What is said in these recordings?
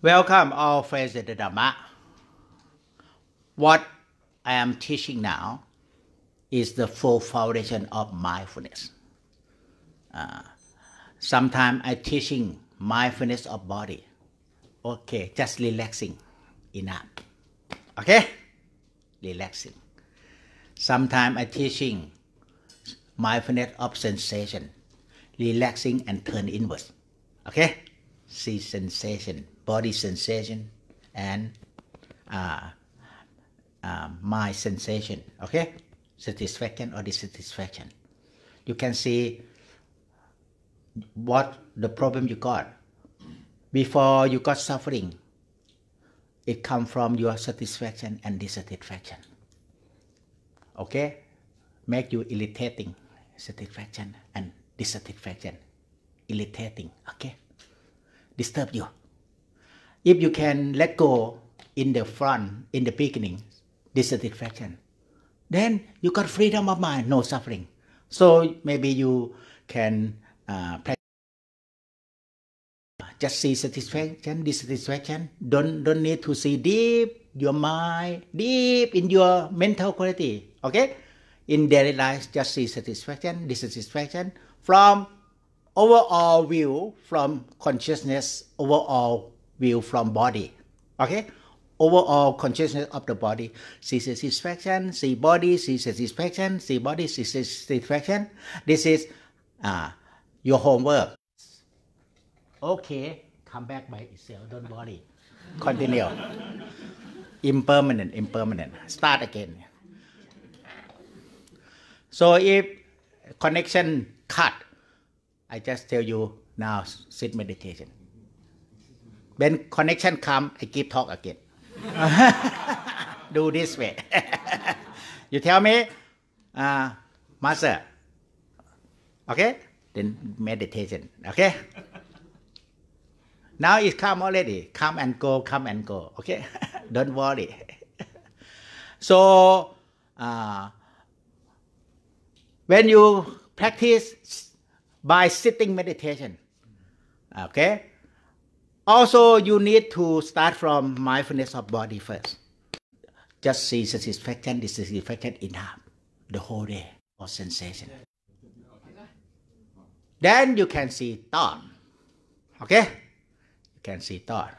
Welcome all friends in the Dhamma. What I am teaching now is the full foundation of mindfulness. Uh, Sometimes I teaching mindfulness of body. Okay, just relaxing enough. Okay, relaxing. Sometimes I teaching mindfulness of sensation, relaxing and turn inwards. Okay, see sensation, body sensation, and uh, uh, sensation. Okay, satisfaction or dissatisfaction. You can see what the problem you got. Before you got suffering it come from your satisfaction and dissatisfaction okay? Make you irritating satisfaction and dissatisfaction. Irritating okay? Disturb you if you can let go in the front in the beginning dissatisfaction then you got freedom of mind no suffering. So maybe you can uh, just see satisfaction dissatisfaction. Don't don't need to see deep your mind deep in your mental quality okay? In daily life just see satisfaction dissatisfaction from overall view from consciousness overall view from body. Okay? Overall consciousness of the body. See satisfaction see body see satisfaction see body see satisfaction. This is uh, your homework. Okay come back by itself. Don't worry. Continue. Impermanent impermanent. Start again. So if connection cut i just tell you now sit meditation when connection come i keep talk again do this way you tell me uh, master okay then meditation okay now it's come already. Come and go, come and go. Okay? Don't worry. so, uh, when you practice by sitting meditation, okay? Also, you need to start from mindfulness of body first. Just see satisfaction, dissatisfaction enough the whole day or sensation. Then you can see thought. Okay? You can see thought.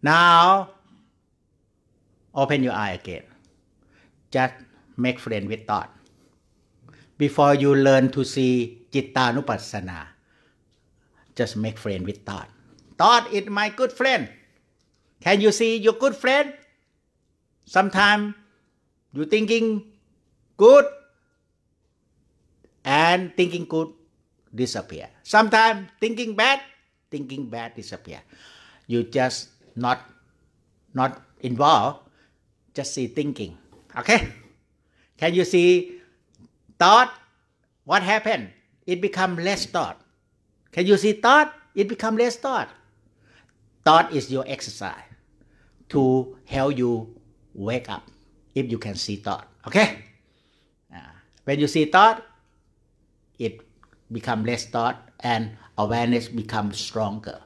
Now, open your eye again. Just make friend with thought. Before you learn to see Chittanupassana, just make friend with thought. Thought is my good friend. Can you see your good friend? Sometimes you thinking good and thinking good disappear. Sometimes thinking bad, thinking bad disappear. You just not not involved, just see thinking. Okay? Can you see thought? What happened? It become less thought. Can you see thought? It become less thought. Thought is your exercise to help you wake up if you can see thought. Okay? Uh, when you see thought, it become less thought and awareness becomes stronger.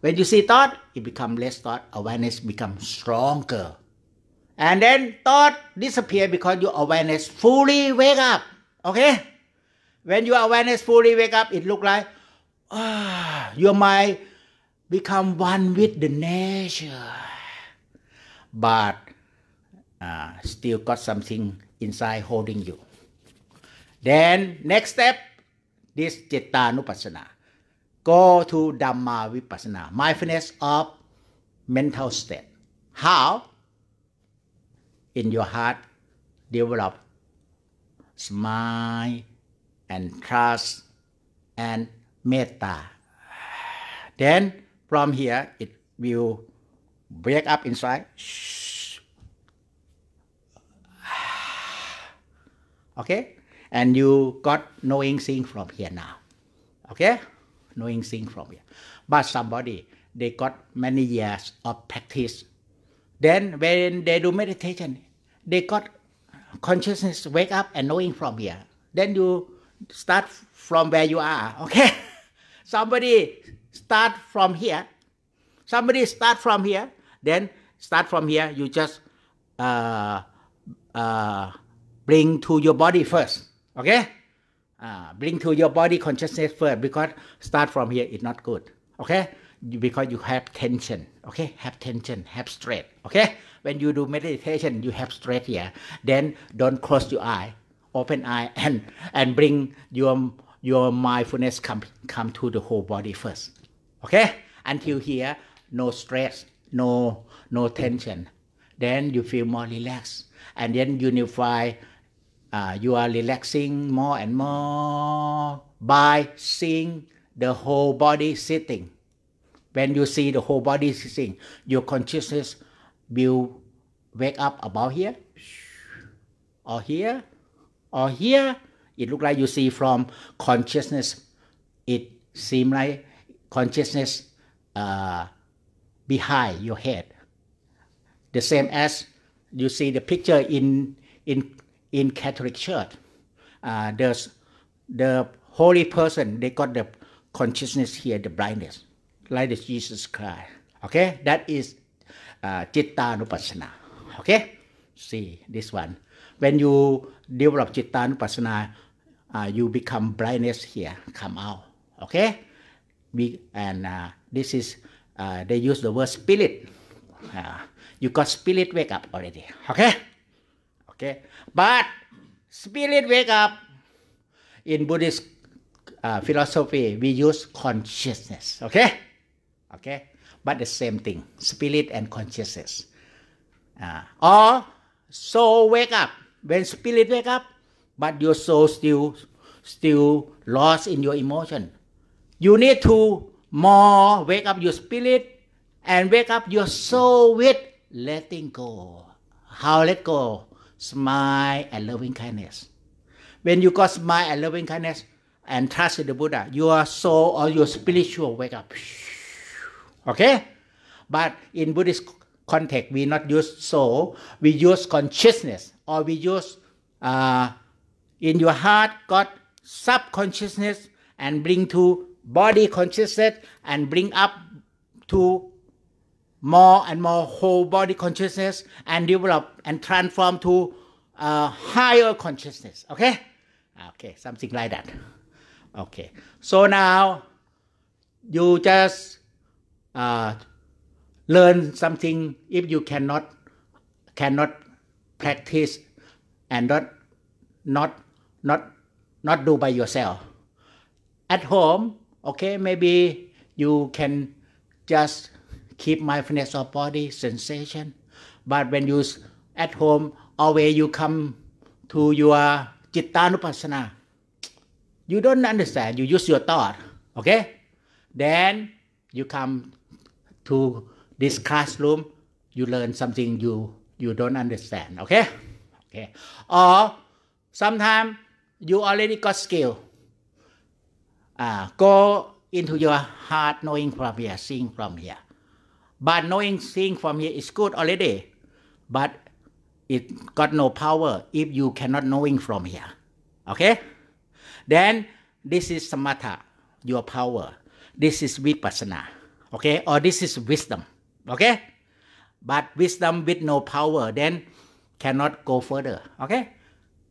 When you see thought, it becomes less thought, awareness becomes stronger. And then thought disappear because your awareness fully wake up. Okay? When your awareness fully wake up, it look like ah, your mind become one with the nature. But uh, still got something inside holding you. Then next step, this Chittanupassana. Go to Dhammanupassana, mindfulness of mental state. How? In your heart, develop smile and trust and metta. Then from here, it will break up inside. Okay? and you got knowing seeing from here now. Okay? Knowing seeing from here. But somebody, they got many years of practice. Then when they do meditation, they got consciousness wake up and knowing from here. Then you start from where you are. Okay? somebody start from here. Somebody start from here, then start from here. You just uh, uh, bring to your body first. Okay, uh, bring to your body consciousness first because start from here is not good. Okay, because you have tension. Okay, have tension, have stress. Okay, when you do meditation, you have stress here. Then don't close your eye, open eye, and and bring your your mindfulness come come to the whole body first. Okay, until here, no stress, no no tension. Then you feel more relaxed, and then unify. Uh, you are relaxing more and more by seeing the whole body sitting. When you see the whole body sitting, your consciousness will wake up about here, or here, or here. It look like you see from consciousness. It seem like consciousness uh, behind your head. The same as you see the picture in in in Catholic Church. Uh, there's the holy person. They got the consciousness here, the blindness, like the Jesus Christ. Okay, that is uh, Chittanupassana. Okay, see this one. When you develop Chittanupassana, uh, you become blindness here, come out. Okay, we, and uh, this is uh, they use the word spirit. Uh, you got spirit wake up already. Okay, okay, but spirit wake up in Buddhist uh, philosophy we use consciousness. Okay, okay, but the same thing, spirit and consciousness. Uh, or soul wake up when spirit wake up, but your soul still still lost in your emotion. You need to more wake up your spirit and wake up your soul with letting go. How let go? Smile and loving kindness. When you got smile and loving kindness and trust in the Buddha, your soul or your spiritual wake up. Okay? But in Buddhist context, we not use soul, we use consciousness or we use uh, in your heart got subconsciousness and bring to body consciousness and bring up to more and more whole body consciousness and develop and transform to uh, higher consciousness. Okay? Okay, something like that. Okay. So now you just uh, learn something if you cannot cannot practice and not not not not do by yourself. At home okay maybe you can just keep mindfulness of body sensation. But when you at home or always you come to your chittanupassana you don't understand you use your thought okay? Then you come to this classroom you learn something you you don't understand okay? Okay. Or sometimes you already got skill. Uh, go into your heart knowing from here seeing from here. But knowing seeing from here is good already. But it got no power if you cannot knowing from here. Okay? Then this is samatha your power. This is vipassana. Okay? Or this is wisdom. Okay? But wisdom with no power then cannot go further. Okay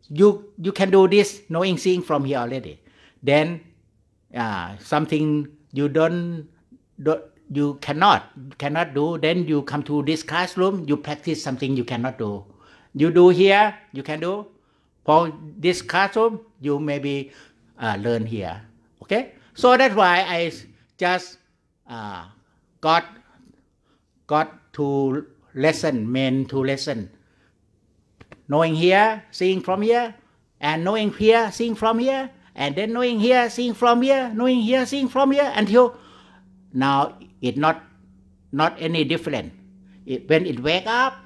you you can do this knowing seeing from here already. Then uh, something you don't, don't you cannot cannot do then you come to this classroom you practice something you cannot do. You do here you can do. For this classroom you maybe uh, learn here okay? So that's why i just uh, got got to lesson main to lesson knowing here seeing from here and knowing here seeing from here and then knowing here, seeing from here, knowing here, seeing from here, until now it not not any different. It, when it wake up,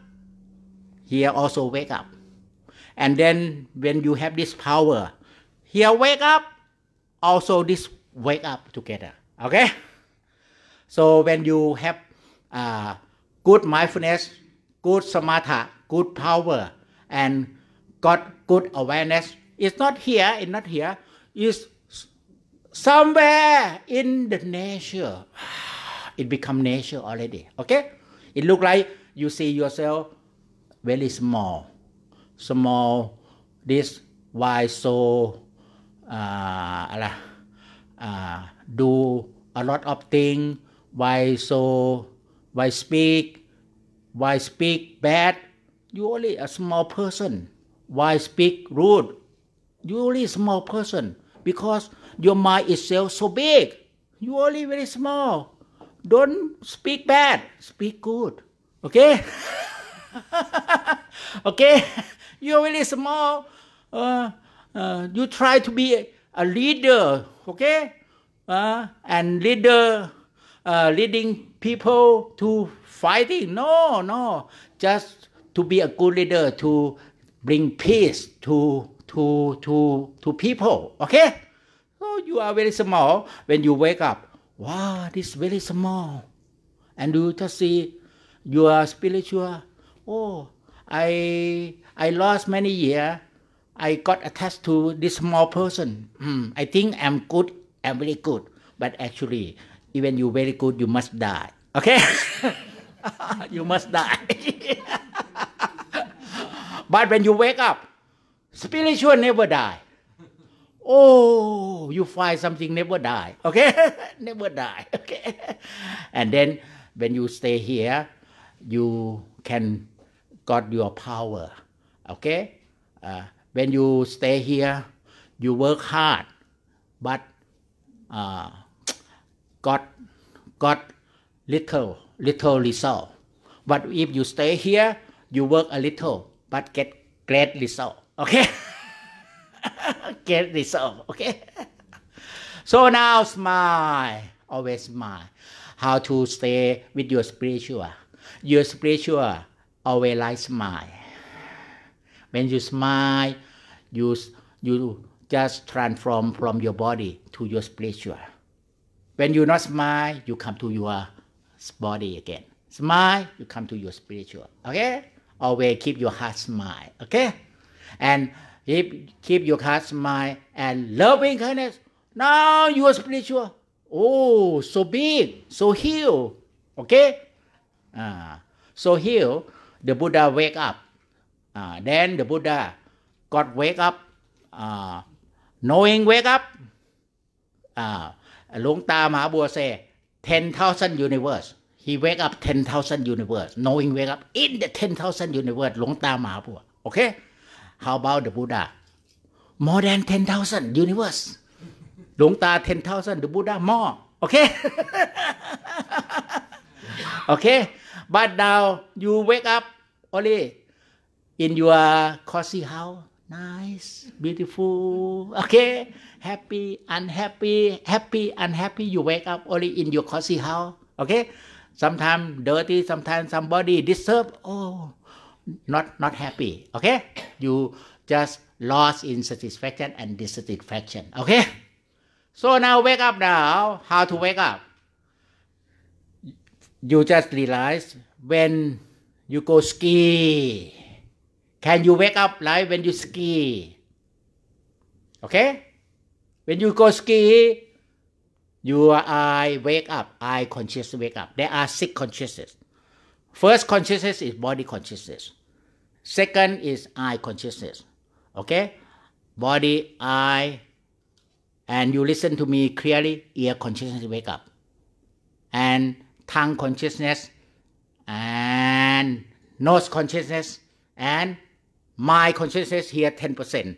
here also wake up, and then when you have this power, here wake up, also this wake up together. Okay, so when you have uh, good mindfulness, good samatha, good power, and got good awareness. It's not here, it's not here, it's somewhere in the nature. It become nature already. Okay? It look like you see yourself very small. Small, this why so uh, uh, do a lot of thing. why so why speak why speak bad you only a small person. Why speak rude? You only small person because your mind itself so big. You only very small. Don't speak bad. Speak good. Okay? Okay? You're really small. Uh, uh, you try to be a, a leader. Okay? Uh, and leader uh, leading people to fighting. No no. Just to be a good leader to bring peace to to to to people okay? So you are very small. When you wake up wow this very small. And you just see you are spiritual? Oh i i lost many years i got attached to this small person. Mm, i think i'm good i'm very good. But actually even you very good you must die okay? You must die but when you wake up spiritual never die. Oh you find something never die okay? Never die okay? And then when you stay here you can got your power okay? Uh, when you stay here you work hard but uh, got got little little result. But if you stay here you work a little but get great result okay? Get result okay? So now smile always smile. How to stay with your spiritual? Your spiritual always like smile. When you smile you you just transform from your body to your spiritual. When you not smile you come to your body again. Smile you come to your spiritual okay always keep your heart smile okay and keep, keep your heart smile and loving kindness now you are spiritual oh so big so heal okay uh, so heal the buddha wake up uh, then the buddha got wake up uh, knowing wake up หลวงตามหาบัว say 10,000 universe he wake up 10,000 universe, knowing wake up in the 10,000 universe, Luang Ta Maha Bua. Okay? How about the Buddha? More than 10,000 universe. Luang Ta 10,000, the Buddha more. Okay? okay? But now you wake up only in your cozy house, nice, beautiful, okay, happy, unhappy, happy, unhappy. You wake up only in your cozy house, okay sometimes dirty sometimes somebody disturb oh not not happy okay? You just lost in satisfaction and dissatisfaction okay? So now wake up now how to wake up? You just realize when you go ski. Can you wake up like when you ski? Okay? When you go ski your eye wake up. Eye conscious wake up. There are six consciousness. First consciousness is body consciousness. Second is eye consciousness. Okay? Body eye and you listen to me clearly ear consciousness wake up. And tongue consciousness and nose consciousness and my consciousness here 10%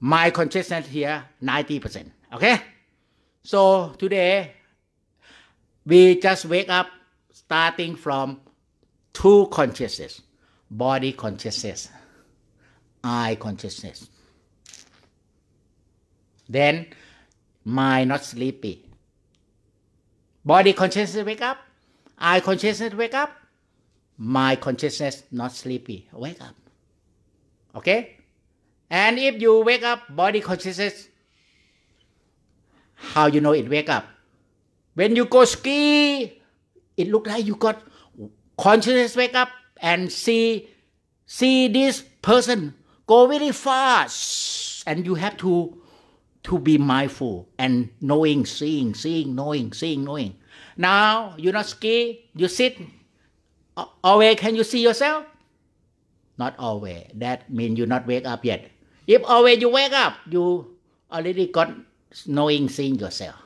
My consciousness here 90% okay so today we just wake up starting from two consciousness body consciousness eye consciousness. Then mind not sleepy. Body consciousness wake up eye consciousness wake up mind consciousness not sleepy wake up. Okay? And if you wake up body consciousness how you know it wake up when you go ski it look like you got consciousness wake up and see see this person go very fast and you have to to be mindful and knowing, seeing, seeing, knowing, seeing, knowing. Now you not ski, you sit. Always can you see yourself? Not always. That means you not wake up yet. If always you wake up, you already got knowing, seeing yourself.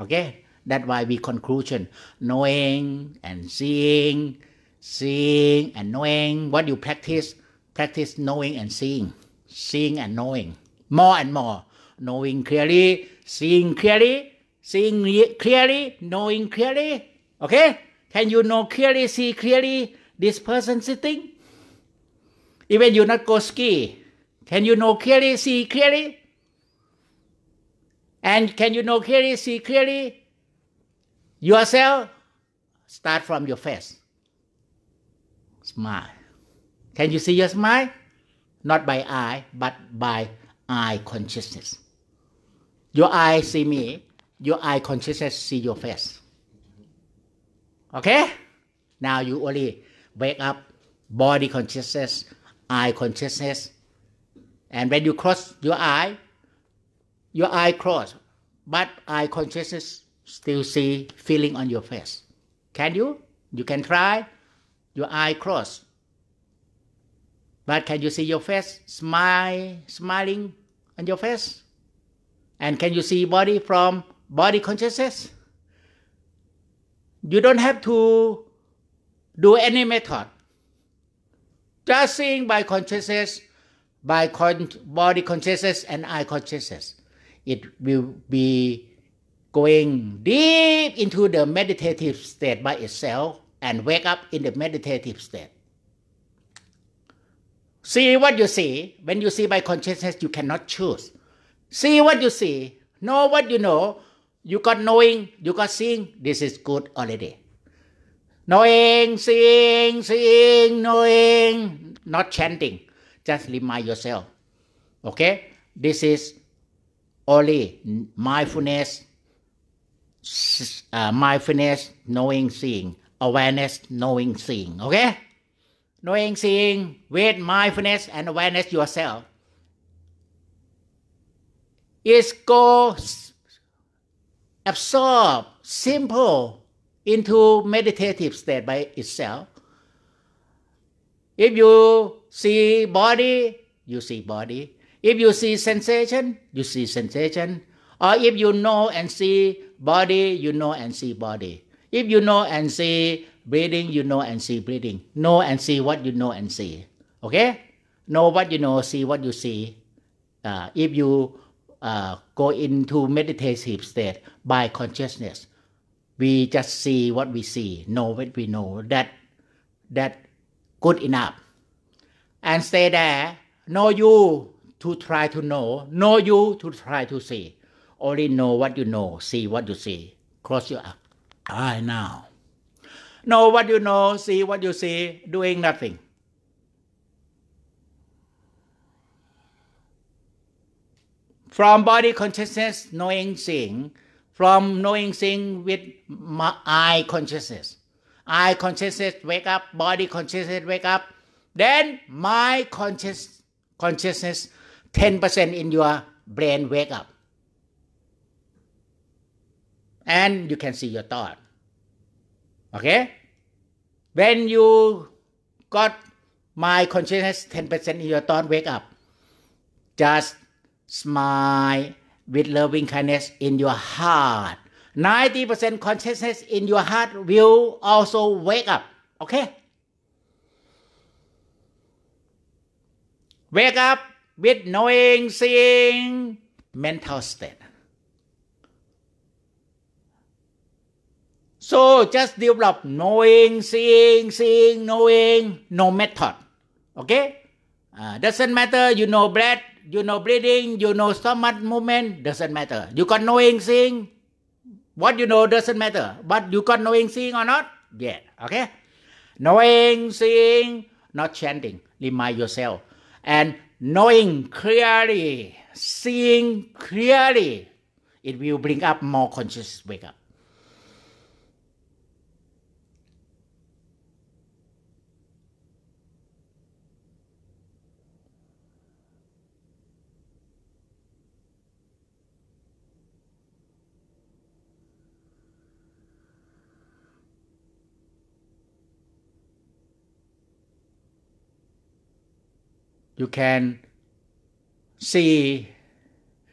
Okay? That's why we conclusion knowing and seeing, seeing and knowing. What you practice? Practice knowing and seeing, seeing and knowing more and more. Knowing clearly, seeing clearly, seeing clearly, knowing clearly. Okay? Can you know clearly, see clearly this person sitting? Even you not go ski, can you know clearly, see clearly? And can you know clearly, see clearly? Yourself, start from your face. Smile. Can you see your smile? Not by eye, but by eye consciousness. Your eye see me, your eye consciousness see your face. Okay? Now you only wake up body consciousness, eye consciousness. And when you cross your eye, your eye cross, but eye consciousness still see feeling on your face. Can you? You can try. Your eye cross. But can you see your face smile, smiling on your face? And can you see body from body consciousness? You don't have to do any method. Just seeing by consciousness, by con- body consciousness and eye consciousness. It will be going deep into the meditative state by itself and wake up in the meditative state. See what you see. When you see by consciousness, you cannot choose. See what you see. Know what you know. You got knowing, you got seeing. This is good already. Knowing, seeing, seeing, knowing, not chanting. Just remind yourself. Okay? This is only mindfulness, uh, mindfulness, knowing, seeing, awareness, knowing, seeing. Okay? Knowing, seeing with mindfulness and awareness yourself. It goes absorb, simple into meditative state by itself. If you see body, you see body. If you see sensation, you see sensation. Or if you know and see body, you know and see body. If you know and see breathing, you know and see breathing. Know and see what you know and see. Okay? Know what you know, see what you see. Uh, if you uh, go into meditative state by consciousness, we just see what we see, know what we know. That that good enough. And stay there. Know you to try to know. Know you to try to see. Only know what you know. See what you see. Close your eye now. Know what you know. See what you see. Doing nothing. From body consciousness, knowing seeing. From knowing seeing with my eye consciousness. Eye consciousness wake up. Body consciousness wake up. Then my conscious consciousness 10% in your brain wake up. And you can see your thought. Okay? When you got my consciousness 10% in your thought wake up, just smile with loving kindness in your heart. 90% consciousness in your heart will also wake up. Okay? Wake up with knowing, seeing, mental state. So just develop knowing, seeing, seeing, knowing, no method. Okay? Uh, doesn't matter you know breath, you know breathing, you know stomach movement, doesn't matter. You got knowing, seeing, what you know doesn't matter. But you got knowing, seeing or not? Yeah. Okay? Knowing, seeing, not chanting. Remind yourself. And knowing clearly, seeing clearly, it will bring up more conscious wake up. You can see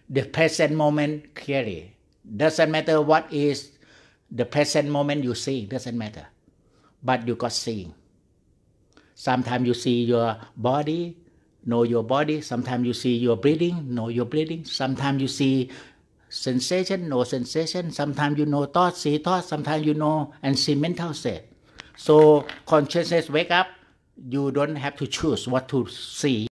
the present moment clearly. Doesn't matter what is the present moment you see, doesn't matter. But you got seeing. Sometimes you see your body, know your body. Sometimes you see your breathing, know your breathing. Sometimes you see sensation, know sensation. Sometimes you know thought, see thought. Sometimes you know and see mental state. So consciousness wake up. You don't have to choose what to see.